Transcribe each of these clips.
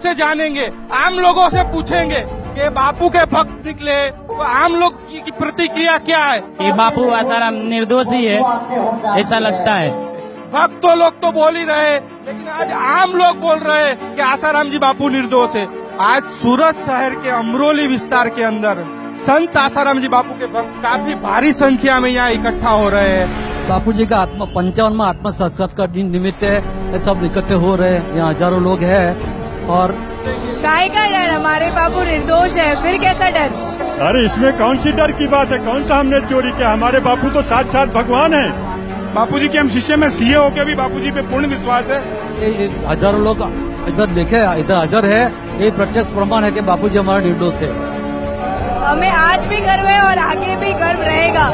से जानेंगे आम लोगों से पूछेंगे कि बापू के भक्त निकले तो आम लोग की, की प्रतिक्रिया क्या है? ये बापू आसाराम निर्दोष ही है ऐसा लगता है। भक्त तो लोग तो बोल ही रहे लेकिन आज आम लोग बोल रहे हैं कि आसाराम जी बापू निर्दोष है। आज सूरत शहर के अमरोली विस्तार के अंदर संत आसाराम जी बापू के भक्त काफ़ी भारी संख्या में यहाँ इकट्ठा हो रहे हैं। बापू जी का आत्मा पंचावनवा आत्मा साक्षात्कार दिन निमित्त है ये सब इकट्ठे हो रहे हैं। यहाँ हज़ारों लोग हैं। और काय का डर? हमारे बाबू निर्दोष है फिर कैसा डर? अरे इसमें कौन सी डर की बात है? कौन सा हमने चोरी किया? हमारे बापू तो साथ साथ भगवान है। बापू जी के हम शिष्य में सीए हो के भी बापू जी पे पूर्ण विश्वास है। हज़ारों लोग इधर देखे इधर हाजिर है। ये प्रत्यक्ष प्रमाण है कि बापू जी हमारा निर्दोष है। हमें आज भी गर्व है और आगे भी गर्व रहेगा।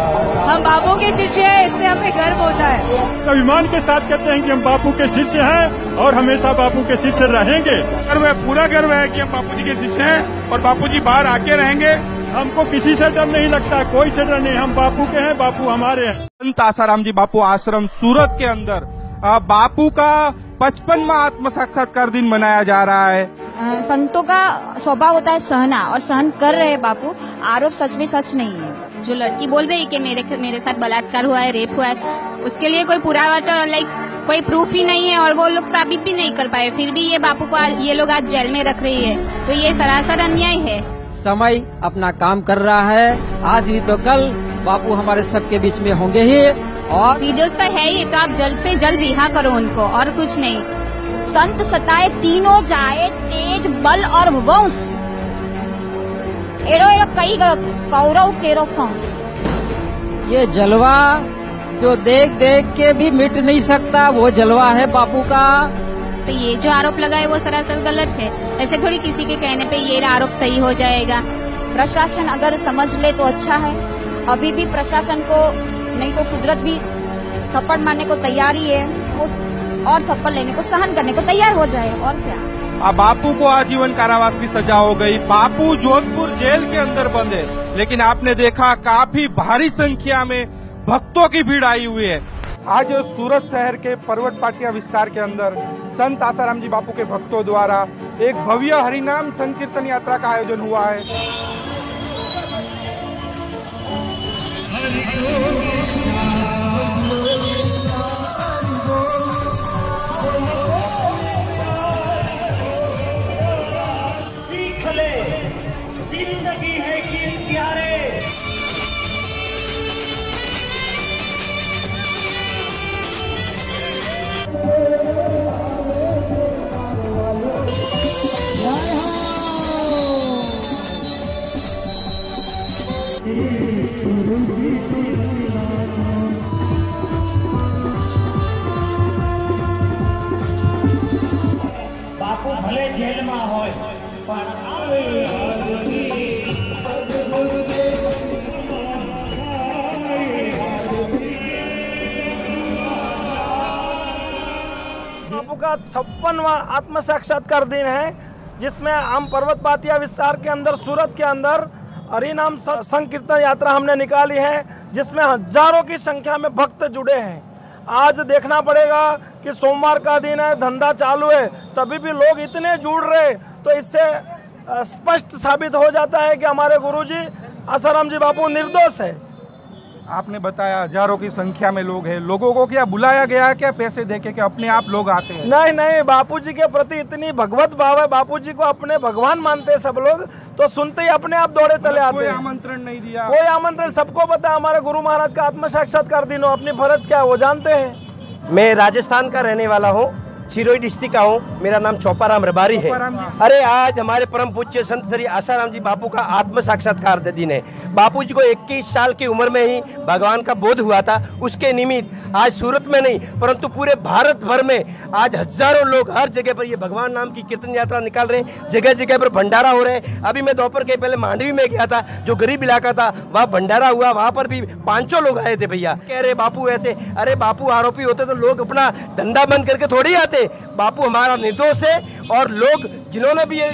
हम बापू के शिष्य हैं इससे हमें गर्व होता है। अभिमान के साथ कहते हैं कि हम बापू के शिष्य हैं और हमेशा बापू के शिष्य रहेंगे। गर्व है पूरा गर्व है कि हम बापू जी के शिष्य हैं और बापू जी बाहर आके रहेंगे। हमको किसी से डर नहीं लगता कोई से डर नहीं हम बापू के हैं बापू हमारे हैं। संत आसाराम जी बापू आश्रम सूरत के अंदर बापू का पचपनवा आत्म साक्षात्कार दिन मनाया जा रहा है। संतों का स्वभाव होता है सहना और सहन कर रहे हैं बापू। आरोप सच में सच नहीं है। जो लड़की बोल रही है कि मेरे मेरे साथ बलात्कार हुआ है रेप हुआ है उसके लिए कोई पुरावा तो लाइक कोई प्रूफ ही नहीं है और वो लोग साबित भी नहीं कर पाए। फिर भी ये बापू को ये लोग आज जेल में रख रही है। तो ये सरासर अन्याय है। समय अपना काम कर रहा है। आज ही तो कल बापू हमारे सबके बीच में होंगे ही। और वीडियोस तो है ही तो आप जल्द से जल्द रिहा करो उनको और कुछ नहीं। संत सताए तीनों जाए तेज बल और वंश। एड़ो एड़ो कई कौरव केरो कंस। ये जलवा जो देख देख के भी मिट नहीं सकता वो जलवा है बापू का। तो ये जो आरोप लगाए वो सरासर गलत है। ऐसे थोड़ी किसी के कहने पे ये आरोप सही हो जाएगा। प्रशासन अगर समझ ले तो अच्छा है। अभी भी प्रशासन को नहीं तो कुदरत भी थप्पड़ मारने को तैयार ही है। वो और थप्पड़ लेने को, सहन करने को तैयार हो जाए, और क्या? अब बापू को आजीवन कारावास की सजा हो गई। बापू जोधपुर जेल के अंदर बंद है। लेकिन आपने देखा, काफ़ी भारी संख्या में भक्तों की भीड़ आई हुई है। आज सूरत शहर के पर्वत पाटिया विस्तार के अंदर संत आसाराम जी बापू के भक्तों द्वारा एक भव्य हरिनाम संकीर्तन यात्रा का आयोजन हुआ है। साक्षात्कार दिन है, जिसमें हम पर्वत पातिया विस्तार के अंदर, सूरत के अंदर हरिनाम संकीर्तन यात्रा हमने निकाली है, जिसमें हज़ारों की संख्या में भक्त जुड़े हैं। आज देखना पड़ेगा कि सोमवार का दिन है, धंधा चालू है, तभी भी लोग इतने जुड़ रहे तो इससे स्पष्ट साबित हो जाता है कि हमारे गुरुजी आसाराम जी बापू निर्दोष है। आपने बताया हज़ारों की संख्या में लोग हैं। लोगों को क्या बुलाया गया है? क्या पैसे देके के अपने आप लोग आते हैं? नहीं नहीं बापूजी के प्रति इतनी भगवत भाव है। बापूजी को अपने भगवान मानते हैं सब लोग तो सुनते ही अपने आप दौड़े चले आते कोई हैं। आमंत्रण नहीं दिया। कोई आमंत्रण सबको पता हमारे गुरु महाराज का आत्म साक्षात्कार दिन हो अपनी फ़र्ज़ क्या है वो जानते हैं। मैं राजस्थान का रहने वाला हूँ। सिरोही डिस्ट्रिक्ट का हूँ मेरा नाम चौपाराम रबारी है। अरे आज हमारे परम पूज्य संत श्री आसाराम जी बापू का आत्म साक्षात्कार दिन है। बापू जी को 21 साल की उम्र में ही भगवान का बोध हुआ था उसके निमित्त आज सूरत में नहीं परंतु पूरे भारत भर में आज हज़ारों लोग हर जगह पर ये भगवान नाम की कीर्तन यात्रा निकाल रहे हैं जगह जगह पर भंडारा हो रहे हैं। अभी मैं दोपहर के पहले मांडवी में गया था जो गरीब इलाका था वहाँ भंडारा हुआ वहाँ पर भी पाँचों लोग आए थे भैया। कह रहे बापू ऐसे अरे बापू आरोपी होते तो लोग अपना धंधा बंद करके थोड़ी आते बापू हमारा निर्दोष है और लोग जिन्होंने भी ये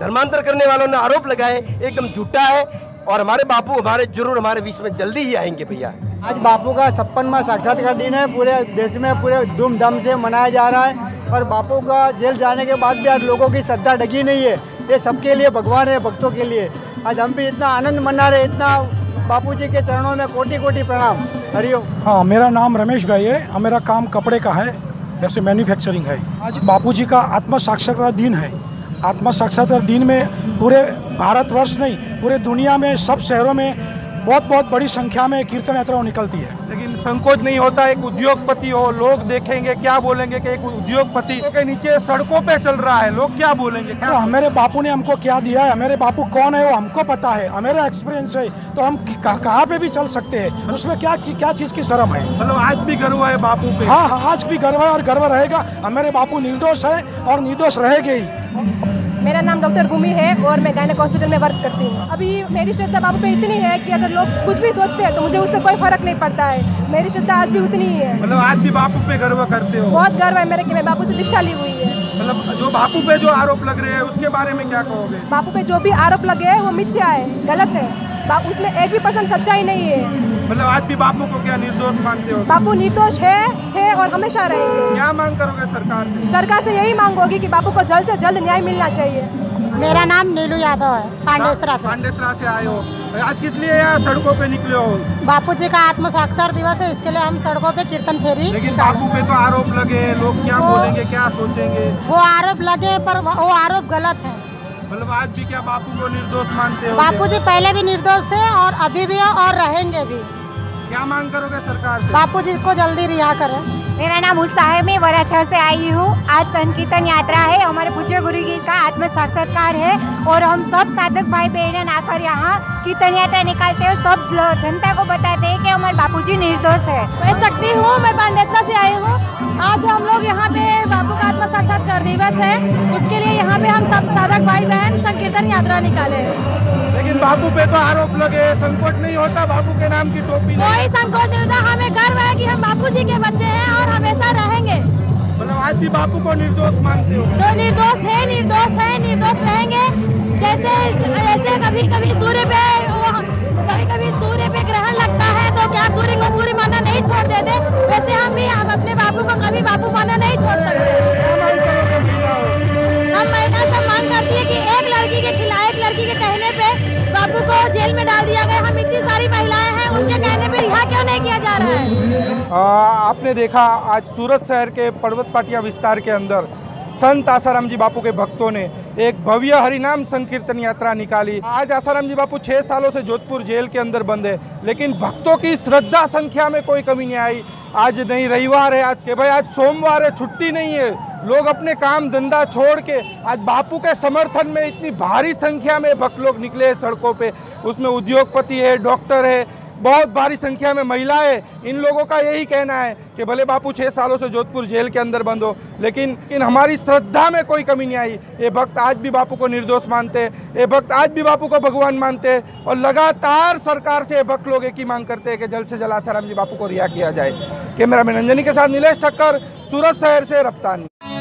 धर्मांतर करने वालों ने आरोप लगाए एकदम झूठा है और हमारे बापू हमारे ज़रूर हमारे बीच में जल्दी ही आएँगे भैया। आज बापू का छप्पनवा साक्षात्कार दिन है पूरे देश में पूरे धूमधाम से मनाया जा रहा है और बापू का जेल जाने के बाद भी आज लोगों की श्रद्धा डगी नहीं है। ये सबके लिए भगवान है भक्तों के लिए। आज हम भी इतना आनंद मना रहे इतना बापू जी के चरणों में कोटि कोटि प्रणाम। हरिओम। हाँ मेरा नाम रमेश भाई है मेरा काम कपड़े का है। जैसे मैन्युफैक्चरिंग है। आज बापू जी का आत्म साक्षात्कार दिन है। आत्म साक्षात्कार दिन में पूरे भारतवर्ष नहीं, पूरे दुनिया में सब शहरों में बहुत बहुत बड़ी संख्या में कीर्तन यात्राओं निकलती है। लेकिन संकोच नहीं होता एक उद्योगपति हो लोग देखेंगे क्या बोलेंगे कि एक उद्योगपति के नीचे सड़कों पे चल रहा है लोग क्या बोलेंगे क्या तो हमारे बापू ने हमको क्या दिया है? हमारे बापू कौन है वो हमको पता है हमारा एक्सपीरियंस है तो हम कहाँ पे भी चल सकते हैं उसमें क्या क्या चीज़ की शर्म है? मतलब आज भी गर्व है बापू पे? हाँ हाँ आज भी गर्व है और गर्व रहेगा। हमारे बापू निर्दोष है और निर्दोष रहेंगे ही। मेरा नाम डॉक्टर भूमि है और मैं गायनक हॉस्पिटल में वर्क करती हूँ। अभी मेरी श्रद्धा बाबू पे इतनी है कि अगर लोग कुछ भी सोचते हैं तो मुझे उससे कोई फ़र्क नहीं पड़ता है। मेरी श्रद्धा आज भी उतनी ही है। मतलब आज भी बापू पे गर्व करते हो? बहुत गर्व है मेरे की मैं बापू से दीक्षा ली हुई है। मतलब जो बापू पे जो आरोप लग रहे हैं उसके बारे में क्या कहोगे? बापू पे जो भी आरोप लगे है वो मिथ्या है गलत है। बापू उसमें एक भी परसेंट सच्चाई नहीं है। मतलब आज भी बापू को क्या निर्दोष मानते हो? बापू निर्दोष है थे और हमेशा रहेंगे। क्या मांग करोगे सरकार से? सरकार से यही मांग होगी कि बापू को जल्द से जल्द न्याय मिलना चाहिए। मेरा नाम नीलू यादव है पांडेसरा से। पांडेसरा से आए हो। आज किस लिए यहाँ सड़कों पे निकले हो? बापू जी का आत्म साक्षर दिवस है इसके लिए हम सड़कों पे कीर्तन फेरी लेकिन बापू पे तो आरोप लगे लोग क्या बोलेंगे क्या सोचेंगे? वो आरोप लगे पर वो आरोप गलत है। मतलब आज भी क्या बापू को निर्दोष मानते हो बापू जी पहले भी निर्दोष थे और अभी भी है और रहेंगे भी। क्या मांग करोगे सरकार से? बापू जी को जल्दी रिहा करें। मेरा नाम उत्साह है मैं वराछा से आई हूँ। आज संकीर्तन यात्रा है हमारे पूज्य गुरु जी का आत्म साक्षात्कार है और हम सब साधक भाई बहन आकर यहाँ कीर्तन यात्रा निकालते हैं सब जनता को बताते हैं कि हमारे बापूजी निर्दोष है। मैं शक्ति हूँ मैं पांडेसरा से आई हूँ। आज हम लोग यहाँ पे बापू आत्म साक्षात्कार दिवस है। उसके लिए यहाँ पे हम सब साधक भाई बहन संकीर्तन यात्रा निकाले। हैं लेकिन बापू पे तो आरोप लगे संकोच नहीं होता बापू के नाम की टोपी। कोई संकोच नहीं होता हमें गर्व है कि हम बापू जी के बच्चे हैं और हमेशा रहेंगे। मतलब आज भी बापू को निर्दोष मानते हो? तो निर्दोष है निर्दोष है निर्दोष रहेंगे। जैसे जैसे कभी कभी सूर्य पे कभी कभी सूर्य पे ग्रहण लगता है तो क्या सूर्य को सूर्य माना नहीं छोड़ देते? वैसे हम भी हम अपने बापू को कभी बापू माना नहीं छोड़ सकते। बापू को जेल में डाल दिया गया। हम इतनी सारी महिलाएँ हैं उनके कहने पे रिहा क्यों नहीं किया जा रहा है? आ, आपने देखा आज सूरत शहर के पर्वत पाटिया विस्तार के अंदर संत आसाराम जी बापू के भक्तों ने एक भव्य हरिनाम संकीर्तन यात्रा निकाली। आज आसाराम जी बापू छह सालों से जोधपुर जेल के अंदर बंद है, लेकिन भक्तों की श्रद्धा संख्या में कोई कमी नहीं आई। आज नहीं, रविवार है, आज के भाई, आज सोमवार है, छुट्टी नहीं है। लोग अपने काम धंधा छोड़ के आज बापू के समर्थन में इतनी भारी संख्या में भक्त लोग निकले सड़कों पे। उसमें उद्योगपति है, डॉक्टर है बहुत भारी संख्या में महिलाएँ इन लोगों का यही कहना है कि भले बापू छह सालों से जोधपुर जेल के अंदर बंद हो, लेकिन इन हमारी श्रद्धा में कोई कमी नहीं आई। ये भक्त आज भी बापू को निर्दोष मानते हैं। ये भक्त आज भी बापू को भगवान मानते हैं। और लगातार सरकार से भक्त लोग एक ही मांग करते हैं कि जल्द से जल्द आसाराम जी बापू को रिहा किया जाए। कैमरा मैन रंजनी के साथ नीलेष ठक्कर, सूरत शहर से रफ्तानी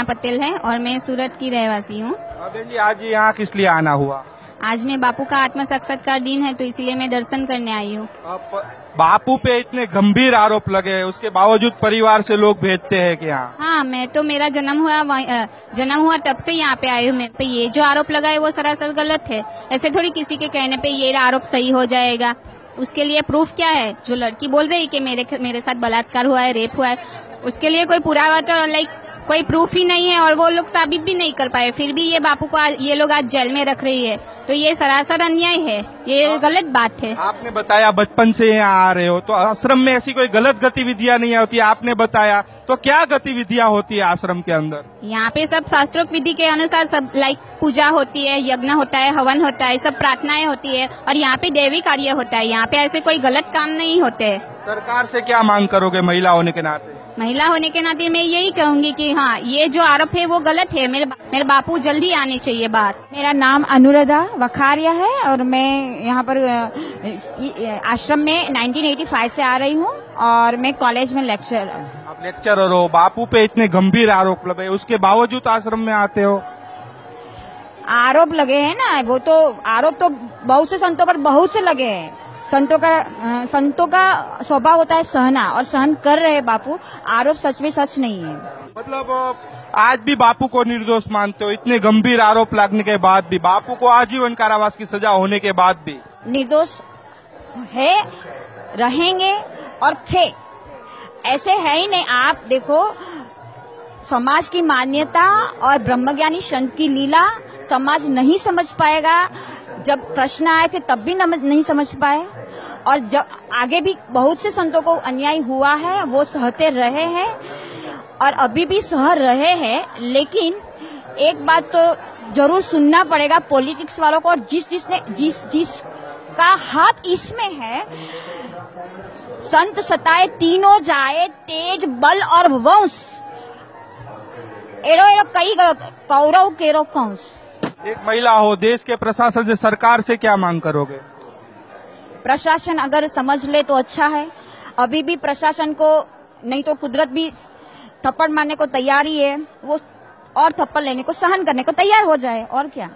अंजना पटेल है और मैं सूरत की रहवासी हूँ। बहन जी आज यहाँ किस लिए आना हुआ? आज में बापू का आत्म साक्षात का दिन है तो इसीलिए मैं दर्शन करने आई हूँ। बापू पे इतने गंभीर आरोप लगे हैं, उसके बावजूद परिवार से लोग भेजते हैं कि यहाँ। हाँ मैं तो मेरा जन्म हुआ जन्म हुआ तब से यहाँ पे आई हूँ मैं। पे ये जो आरोप लगा है वो सरासर गलत है। ऐसे थोड़ी किसी के कहने पे ये आरोप सही हो जाएगा। उसके लिए प्रूफ क्या है? जो लड़की बोल रही है कि मेरे मेरे साथ बलात्कार हुआ है रेप हुआ है उसके लिए कोई पुरावा तो लाइक कोई प्रूफ ही नहीं है और वो लोग साबित भी नहीं कर पाए। फिर भी ये बापू को आज- ये लोग आज जेल में रख रही है। तो ये सरासर अन्याय है। ये गलत बात है। आपने बताया बचपन से यहाँ आ रहे हो तो आश्रम में ऐसी कोई गलत गतिविधियाँ नहीं होती आपने बताया। तो क्या गतिविधियाँ होती है आश्रम के अंदर? यहाँ पे सब शास्त्रोक्त विधि के अनुसार सब लाइक पूजा होती है यज्ञ होता है हवन होता है सब प्रार्थनाएँ होती है और यहाँ पे देवी कार्य होता है। यहाँ पे ऐसे कोई गलत काम नहीं होते। सरकार से क्या मांग करोगे महिला होने के नाते? महिला होने के नाते मैं यही कहूँगी कि हाँ ये जो आरोप है वो गलत है। मेरे मेरे बापू जल्दी आने चाहिए बात। मेरा नाम अनुराधा वखारिया है और मैं यहाँ पर आश्रम में 1985 से आ रही हूँ और मैं कॉलेज में लेक्चर आप लेक्चरर हो बापू पे इतने गंभीर आरोप लगे उसके बावजूद आश्रम में आते हो। आरोप लगे हैं ना वो तो आरोप तो बहुत से संतों पर बहुत से लगे हैं। संतों का अ, संतों का स्वभाव होता है सहना और सहन कर रहे हैं बापू आरोप सच में सच नहीं है। मतलब आज भी बापू को निर्दोष मानते हो इतने गंभीर आरोप लगने के बाद भी बापू को आजीवन कारावास की सजा होने के बाद भी। निर्दोष है रहेंगे और थे। ऐसे है ही नहीं आप देखो समाज की मान्यता और ब्रह्मज्ञानी संत की लीला समाज नहीं समझ पाएगा। जब प्रश्न आए थे, तब भी नहीं समझ पाए। और जब आगे भी बहुत से संतों को अन्याय हुआ है, वो सहते रहे हैं और अभी भी सह रहे हैं। लेकिन एक बात तो ज़रूर सुनना पड़ेगा पॉलिटिक्स वालों को और जिस जिसने जिस जिस का हाथ इसमें है, संत सताए तीनों जाए तेज बल और वंश। एरो एरो कई कौरव केरो कंस। एक महिला हो देश के प्रशासन से सरकार से क्या मांग करोगे? प्रशासन अगर समझ ले तो अच्छा है। अभी भी प्रशासन को नहीं तो कुदरत भी थप्पड़ मारने को तैयार ही। है वो और थप्पड़ लेने को सहन करने को तैयार हो जाए और क्या?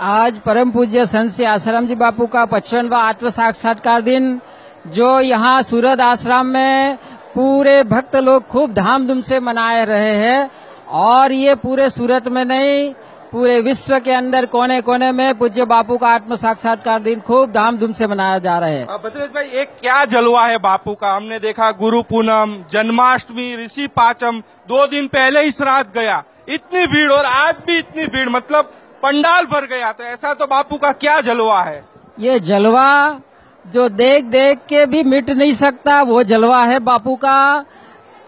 आज परम पूज्य संत से आश्रम जी बापू का पचपनवा आत्म साक्षात्कार दिन जो यहाँ सूरत आश्रम में पूरे भक्त लोग खूब धाम धूम से मनाए रहे हैं। और ये पूरे सूरत में नहीं पूरे विश्व के अंदर कोने कोने में पूज्य बापू का आत्म साक्षात्कार दिन खूब धामधूम से मनाया जा रहा है। भद्रेश भाई एक क्या जलवा है बापू का? हमने देखा गुरु पूनम जन्माष्टमी ऋषि पाचम दो दिन पहले ही श्राद्ध गया। इतनी भीड़ और आज भी इतनी भीड़ मतलब पंडाल भर गया। तो ऐसा तो बापू का क्या जलवा है? ये जलवा जो देख देख के भी मिट नहीं सकता वो जलवा है बापू का।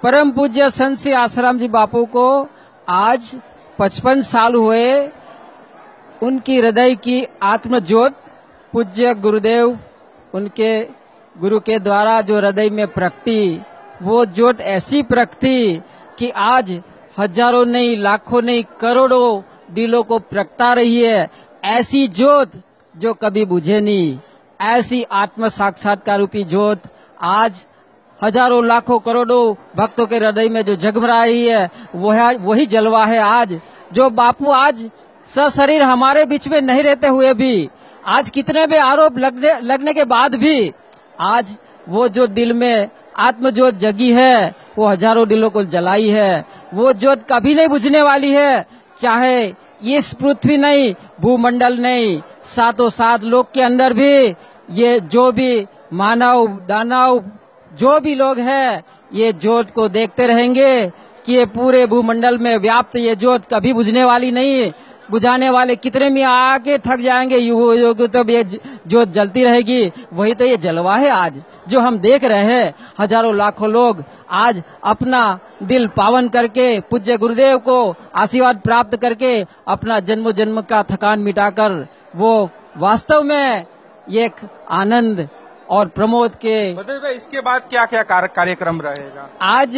परम पूज्य संत श्री आश्रम जी बापू को आज पचपन साल हुए उनकी हृदय की आत्म ज्योत पूज्य गुरुदेव उनके गुरु के द्वारा जो हृदय में प्रकटी वो ज्योत ऐसी प्रकटी कि आज हज़ारों नहीं, लाखों नहीं, करोड़ों दिलों को प्रकटा रही है। ऐसी ज्योत जो कभी बुझे नहीं, ऐसी आत्म साक्षात्कार रूपी ज्योत आज हज़ारों लाखों करोड़ों भक्तों के हृदय में जो जगमरा रही है, वह वही जलवा है आज, जो बापू आज सशरीर हमारे बीच में नहीं रहते हुए भी, आज कितने भी आरोप लगने लगने के बाद भी, आज वो जो दिल में आत्म ज्योत जगी है, वो हज़ारों दिलों को जलाई है। वो ज्योत कभी नहीं बुझने वाली है, चाहे इस पृथ्वी नहीं, भूमंडल नहीं, सातों सात लोक के अंदर भी, ये जो भी मानव, दानव जो भी लोग हैं, ये ज्योत को देखते रहेंगे कि ये पूरे भूमंडल में व्याप्त ये ज्योत कभी बुझने वाली नहीं बुझाने वाले कितने में आके थक जाएँगे युग तो ये ज्योत जलती रहेगी। वही तो ये जलवा है आज, जो हम देख रहे हैं। हज़ारों लाखों लोग आज अपना दिल पावन करके, पूज्य गुरुदेव को आशीर्वाद प्राप्त करके अपना जन्म जन्म का थकान मिटाकर, वो वास्तव में एक आनंद और प्रमोद के भाई इसके बाद क्या क्या कार्यक्रम रहेगा? आज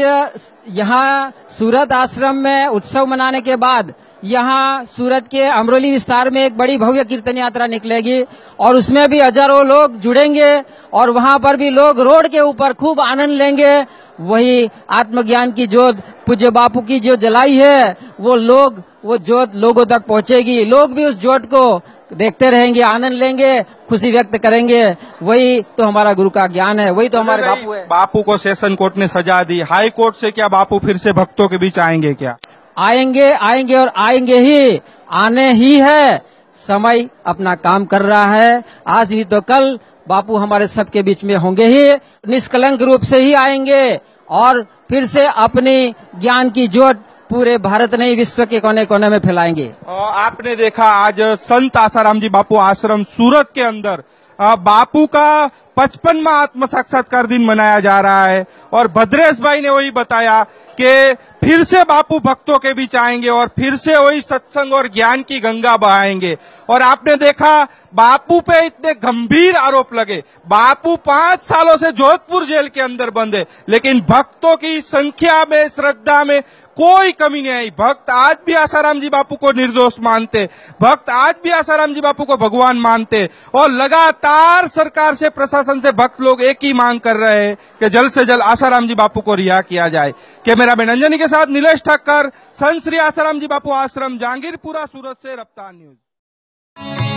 यहाँ सूरत आश्रम में उत्सव मनाने के बाद यहाँ सूरत के अमरोली विस्तार में एक बड़ी भव्य कीर्तन यात्रा निकलेगी और उसमें भी हज़ारों लोग जुड़ेंगे और वहाँ पर भी लोग रोड के ऊपर खूब आनंद लेंगे वही आत्मज्ञान की जोत पूज्य बापू की जो जलाई है वो लोग वो जोत लोगों तक पहुंचेगी। लोग भी उस जोत को देखते रहेंगे आनंद लेंगे खुशी व्यक्त करेंगे। वही तो हमारा गुरु का ज्ञान है वही तो हमारे बापू है। बापू को सेशन कोर्ट ने सजा दी। हाई कोर्ट से क्या बापू फिर से भक्तों के बीच आएँगे क्या? आएँगे आएँगे और आएँगे ही। आने ही है। समय अपना काम कर रहा है। आज ही तो कल बापू हमारे सबके बीच में होंगे ही, निष्कलंक रूप से ही आएँगे। और फिर से अपनी ज्ञान की जोत पूरे भारत नहीं, विश्व के कोने कोने में फैलाएँगे। आपने देखा आज संत आसाराम जी बापू आश्रम सूरत के अंदर बापू का पचपनवा आत्म साक्षात्कार दिन मनाया जा रहा है। और भद्रेश भाई ने वही बताया कि फिर से बापू भक्तों के बीच आएँगे और फिर से वही सत्संग और ज्ञान की गंगा बहाएँगे। और आपने देखा, बापू पे इतने गंभीर आरोप लगे। बापू पाँच सालों से जोधपुर जेल के अंदर बंद है, लेकिन भक्तों की संख्या में, श्रद्धा में कोई कमी नहीं आई। भक्त आज भी आसाराम जी बापू को निर्दोष मानते, भक्त आज भी आसाराम जी बापू को भगवान मानते और लगातार सरकार से, प्रशासन से भक्त लोग एक ही मांग कर रहे हैं कि जल्द से जल्द आसाराम जी बापू को रिहा किया जाए। कैमरा मैन अंजनी के साथ नीलेष ठक्कर संत श्री आसाराम जी बापू आश्रम, जहांगीरपुरा, सूरत से रफ्तार न्यूज़।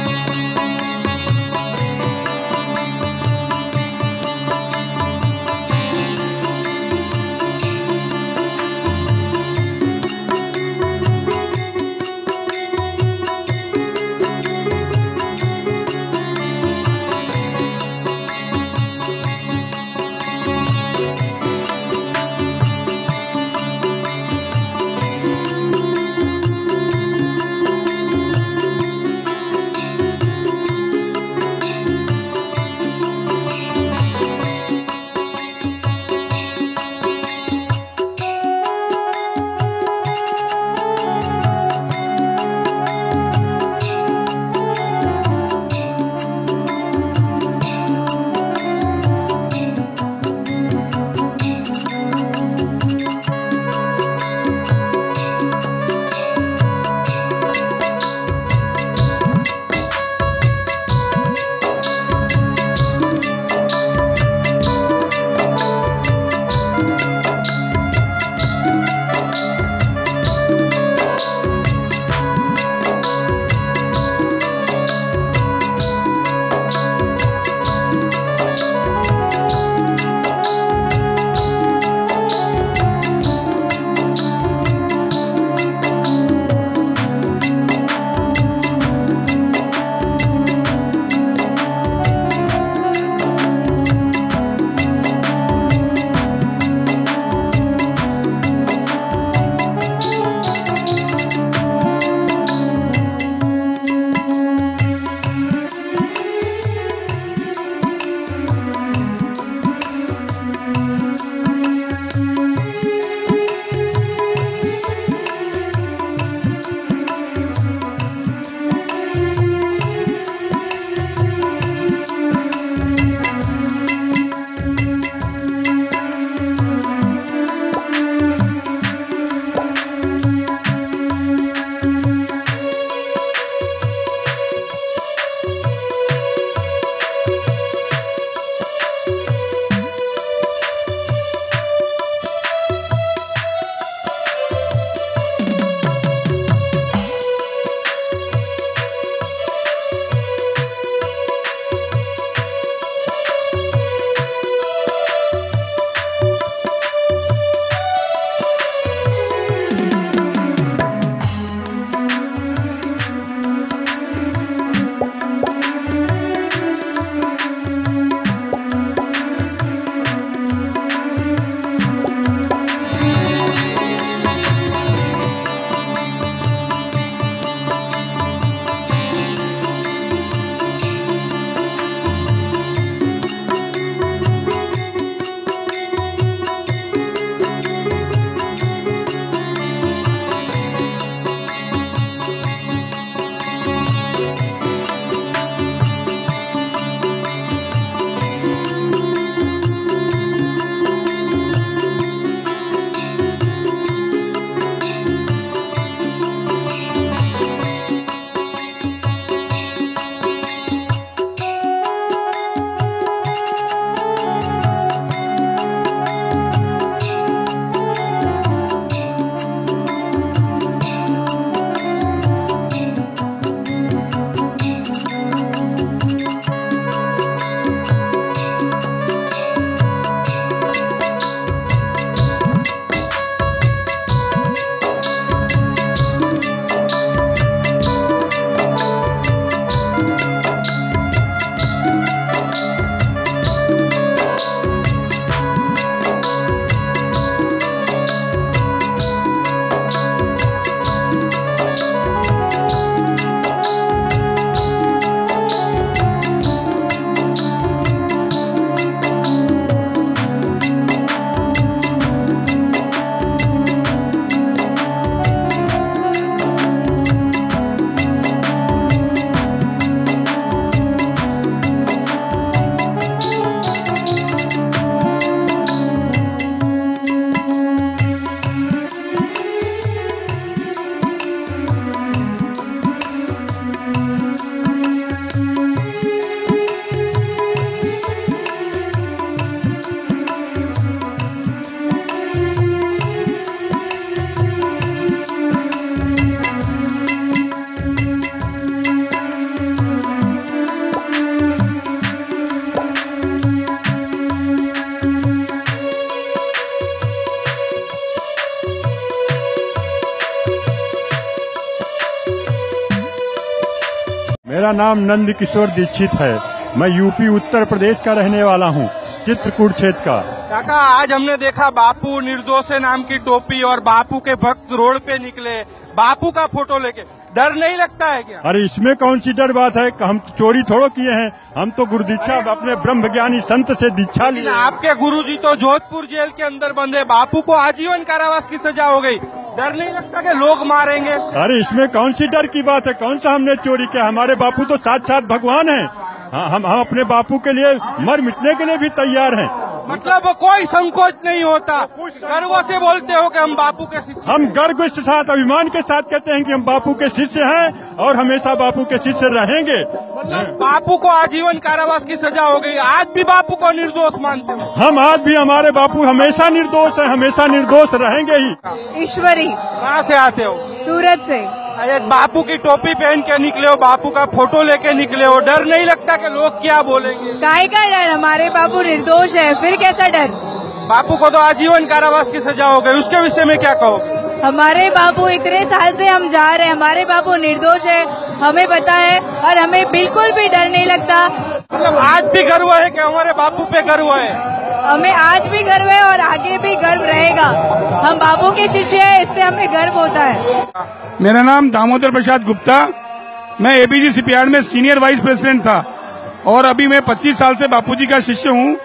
नाम नंद किशोर दीक्षित है। मैं यूपी उत्तर प्रदेश का रहने वाला हूँ, चित्रकूट क्षेत्र का। काका, आज हमने देखा बापू निर्दोष नाम की टोपी और बापू के भक्त रोड पे निकले। बापू का फ़ोटो लेके। डर नहीं लगता है क्या? अरे इसमें कौन सी डर बात है? हम चोरी थोड़ो किए हैं। हम तो गुरु दीक्षा अपने ब्रह्म ज्ञानी संत से दीक्षा लिए आपके गुरु जी तो जोधपुर जेल के अंदर बंधे। बापू को आजीवन कारावास की सजा हो गई। डर नहीं लगता कि लोग मारेंगे? अरे इसमें कौन सी डर की बात है? कौन सा हमने चोरी किया? हमारे बापू तो साथ साथ भगवान है। हाँ, हम हम अपने बापू के लिए मर मिटने के लिए भी तैयार हैं। मतलब कोई संकोच नहीं होता। गर्व से बोलते हो कि हम बापू के शिष्य हम गर्व के साथ अभिमान के साथ कहते हैं कि हम बापू के शिष्य हैं और हमेशा बापू के शिष्य रहेंगे। मतलब बापू को आजीवन कारावास की सजा हो गई। आज भी बापू को निर्दोष मानते हो। हम आज भी हमारे बापू हमेशा निर्दोष है हमेशा निर्दोष रहेंगे ही। ईश्वरी कहाँ से आते हो? सूरत से। अरे बापू की टोपी पहन के निकले हो बापू का फ़ोटो लेके निकले हो। डर नहीं लगता कि लोग क्या बोलेंगे? काय का डर? हमारे बापू निर्दोष है फिर कैसा डर? बापू को तो आजीवन कारावास की सजा हो गई उसके विषय में क्या कहोगे? हमारे बापू इतने साल से हम जा रहे हैं हमारे बापू निर्दोष है हमें पता है और हमें बिल्कुल भी डर नहीं लगता। मतलब आज भी गर्व है कि हमारे बापू पे गर्व है? हमें आज भी गर्व है और आगे भी गर्व रहेगा। हम बापू के शिष्य हैं इससे हमें गर्व होता है। मेरा नाम दामोदर प्रसाद गुप्ता। मैं एबीजी सिपियार्ड में सीनियर वाइस प्रेसिडेंट था और अभी मैं 25 साल से बापूजी का शिष्य हूँ।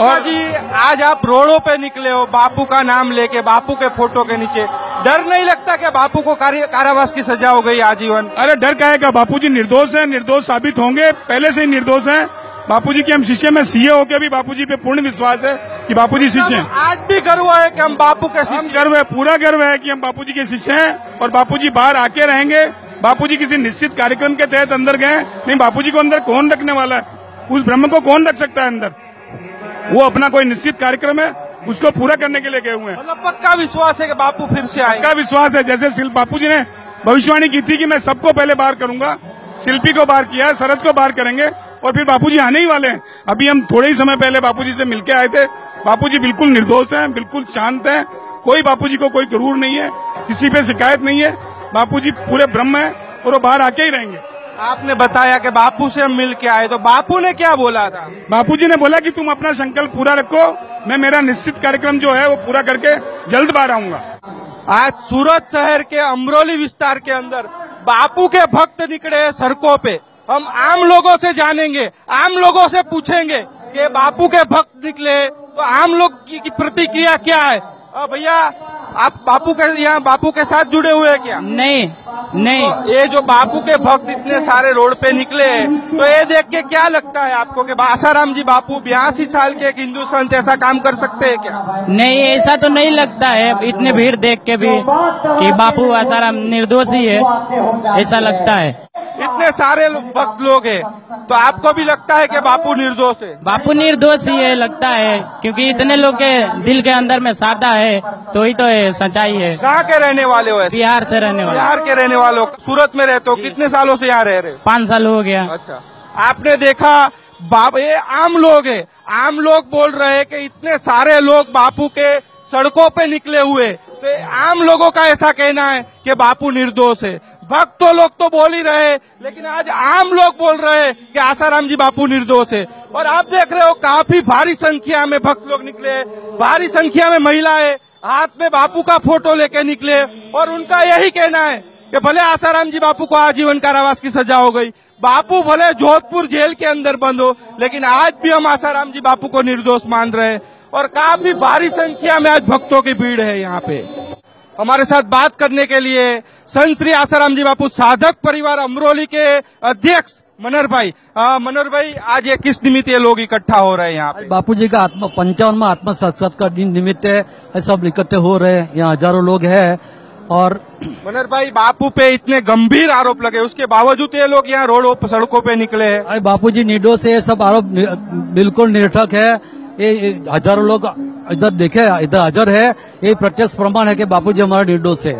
और जी आज आप रोडों पे निकले हो बापू का नाम लेके बापू के फ़ोटो के नीचे। डर नहीं लगता कि बापू को कारावास की सजा हो गई आजीवन। अरे डर का है का बापूजी निर्दोष है निर्दोष साबित होंगे पहले से ही निर्दोष है। बापू जी के हम शिष्य में सीए होके भी बापू जी पे पूर्ण विश्वास है कि बापूजी शिष्य हैं। आज भी गर्व है कि हम बापू के शिष्य गर्व है पूरा गर्व है कि हम बापू जी के शिष्य हैं और बापू जी बाहर आके रहेंगे। बापू जी किसी निश्चित कार्यक्रम के तहत अंदर गए नहीं बापू जी को अंदर कौन रखने वाला है? उस ब्रह्म को कौन रख सकता है अंदर? वो अपना कोई निश्चित कार्यक्रम है? उसको पूरा करने के लिए गए हुए हैं। मतलब पक्का विश्वास है कि बापू फिर से आएँगे। पक्का विश्वास है जैसे शिल्प बापू जी ने भविष्यवाणी की थी कि मैं सबको पहले बार करूँगा शिल्पी को बार किया है शरद को बार करेंगे और फिर बापूजी आने ही वाले हैं। अभी हम थोड़े ही समय पहले बापूजी से मिलकर आए थे। बापूजी बिल्कुल निर्दोष हैं बिल्कुल शांत हैं। कोई बापूजी को कोई गरूर नहीं है किसी पे शिकायत नहीं है। बापूजी पूरे ब्रह्म है और वो बाहर आके ही रहेंगे। आपने बताया कि बापू से हम मिल के आए तो बापू ने क्या बोला था? बापूजी ने बोला कि तुम अपना संकल्प पूरा रखो मैं मेरा निश्चित कार्यक्रम जो है वो पूरा करके जल्द बाहर आऊँगा। आज सूरत शहर के अमरोली विस्तार के अंदर बापू के भक्त निकले हैं सड़कों पे। हम आम लोगों से जानेंगे आम लोगों से पूछेंगे कि बापू के भक्त निकले तो आम लोग की, प्रतिक्रिया क्या है? भैया आप बापू के यहाँ बापू के साथ जुड़े हुए हैं क्या? नहीं नहीं। तो ये जो बापू के भक्त इतने सारे रोड पे निकले तो ये देख के क्या लगता है आपको कि आसाराम जी बापू बयासी साल के एक हिंदू संत ऐसा काम कर सकते हैं क्या? नहीं ऐसा तो नहीं लगता है इतने भीड़ देख के भी कि बापू आसाराम निर्दोष ही है ऐसा लगता है। इतने सारे भक्त लोग हैं तो आपको भी लगता है कि बापू निर्दोष है? बापू निर्दोष ही है लगता है क्योंकि इतने लोग के दिल के अंदर में सादा है तो ही तो है सच्चाई है। कहाँ के रहने वाले हो बिहार से रहने वाले। बिहार के रहने वाले हो। सूरत में रहते हो? कितने सालों से यहाँ रह रहे हो? पाँच साल हो गया। अच्छा। आपने देखा बाप ये आम लोग है। आम लोग बोल रहे हैं कि इतने सारे लोग बापू के सड़कों पे निकले हुए। तो आम लोगों का ऐसा कहना है कि बापू निर्दोष है। भक्त तो लोग तो बोल ही रहे लेकिन आज आम लोग बोल रहे हैं कि आसाराम जी बापू निर्दोष है। और आप देख रहे हो, काफ़ी भारी संख्या में भक्त लोग निकले भारी संख्या में महिलाएँ हाथ में बापू का फ़ोटो लेके निकले और उनका यही कहना है कि भले आसाराम जी बापू को आजीवन कारावास की सजा हो गई, बापू भले जोधपुर जेल के अंदर बंद हो, लेकिन आज भी हम आसाराम जी बापू को निर्दोष मान रहे हैं। और काफ़ी भारी संख्या में आज भक्तों की भीड़ है यहाँ पे। हमारे साथ बात करने के लिए संत श्री आसाराम जी बापू साधक परिवार अमरोली के अध्यक्ष मनोहर भाई। मनोहर भाई आज ये किस निमित्त ये लोग इकट्ठा हो रहे हैं यहाँ बापू जी का आत्मा पंचावनवा आत्मा साक्षात्कार दिन निमित्त है सब इकट्ठे हो रहे हैं यहाँ हज़ारों लोग हैं और मनोहर भाई बापू पे इतने गंभीर आरोप लगे उसके बावजूद ये लोग यहाँ रोडों सड़कों पे निकले हैं। बापू जी निडो से ये सब आरोप बिल्कुल निरर्थक है। ये हज़ारों लोग इधर देखे इधर हाजिर है। ये प्रत्यक्ष प्रमाण है कि बापू जी हमारा निर्दोष है।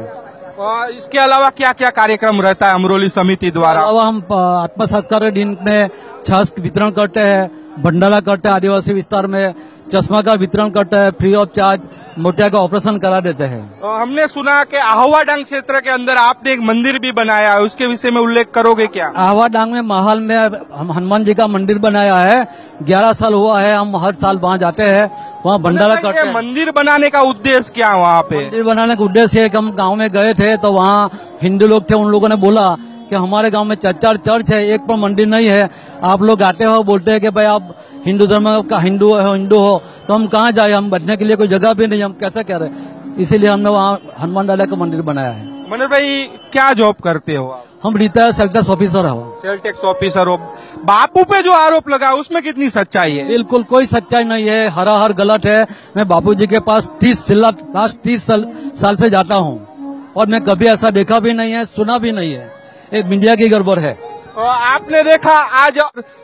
और इसके अलावा क्या क्या कार्यक्रम रहता है अमरोली समिति द्वारा? अब हम आत्मा संस्कार दिन में छाछ वितरण करते हैं। भंडारा करते हैं आदिवासी विस्तार में चश्मा का वितरण करते हैं फ्री ऑफ़ चार्ज मोतिया का ऑपरेशन करा देते हैं। हमने सुना कि आहोवा डांग क्षेत्र के अंदर आपने एक मंदिर भी बनाया है उसके विषय में उल्लेख करोगे क्या? आहवा डांग में महल में हम हनुमान जी का मंदिर बनाया है ग्यारह साल हुआ है हम हर साल वहाँ जाते हैं वहाँ भंडारा करते हैं। मंदिर बनाने का उद्देश्य क्या है वहाँ पे? मंदिर बनाने का उद्देश्य है कि हम गाँव में गए थे तो वहाँ हिंदू लोग थे उन लोगों ने बोला कि हमारे गाँव में चार चार चर्च है एक पर मंदिर नहीं है। आप लोग आते हो बोलते हैं कि भाई आप हिंदू धर्म का हिंदू हो हिंदू हो तो हम कहाँ जाए? हम बैठने के लिए कोई जगह भी नहीं हम कैसे कह रहे इसीलिए हमने वहाँ हनुमान डाला का मंदिर बनाया है। मनोज भाई क्या जॉब करते हो आप? हम रिटायर सेल्टस ऑफिसर हो सेल टैक्स ऑफिसर हो। बापू पे जो आरोप लगा उसमें कितनी सच्चाई है? बिल्कुल कोई सच्चाई नहीं है। हरा हर गलत है। मैं बापूजी के पास तीस लास्ट तीस साल, साल से जाता हूँ। और मैं कभी ऐसा देखा भी नहीं है सुना भी नहीं है। मीडिया की गड़बड़ है। आपने देखा आज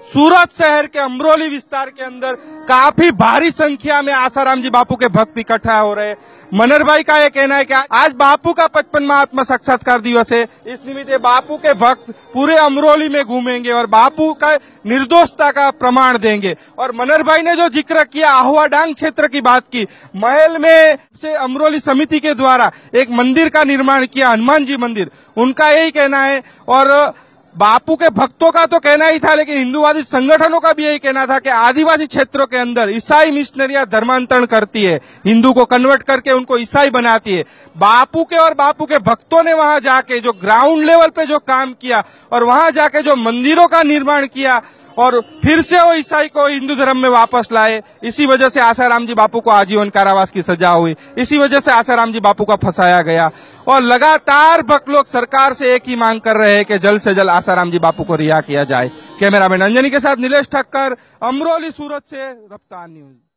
सूरत शहर के अमरोली विस्तार के अंदर काफ़ी भारी संख्या में आसाराम जी बापू के भक्त इकट्ठा हो रहे मनर भाई का ये कहना है कि आज बापू का पचपनवा आत्म साक्षात्कार दिवस है। इस निमित्त बापू के भक्त पूरे अमरोली में घूमेंगे और बापू का निर्दोषता का प्रमाण देंगे। और मनर भाई ने जो ज़िक्र किया, आहुआ डांग क्षेत्र की बात की, महल में से अमरोली समिति के द्वारा एक मंदिर का निर्माण किया, हनुमान जी मंदिर। उनका यही कहना है और बापू के भक्तों का तो कहना ही था, लेकिन हिंदूवादी संगठनों का भी यही कहना था कि आदिवासी क्षेत्रों के अंदर ईसाई मिशनरियाँ धर्मांतरण करती है, हिंदू को कन्वर्ट करके उनको ईसाई बनाती है। बापू के और बापू के भक्तों ने वहाँ जाके जो ग्राउंड लेवल पे जो काम किया और वहाँ जाके जो मंदिरों का निर्माण किया और फिर से वो ईसाई को हिंदू धर्म में वापस लाए। इसी वजह से आसाराम जी बापू को आजीवन कारावास की सजा हुई। इसी वजह से आसाराम जी बापू का फंसाया गया। और लगातार भक्त लोग सरकार से एक ही मांग कर रहे हैं कि जल्द से जल्द आसाराम जी बापू को रिहा किया जाए। कैमरामैन अंजनी के साथ नीलेष ठक्कर, अमरोली सूरत से रफ्तार न्यूज़।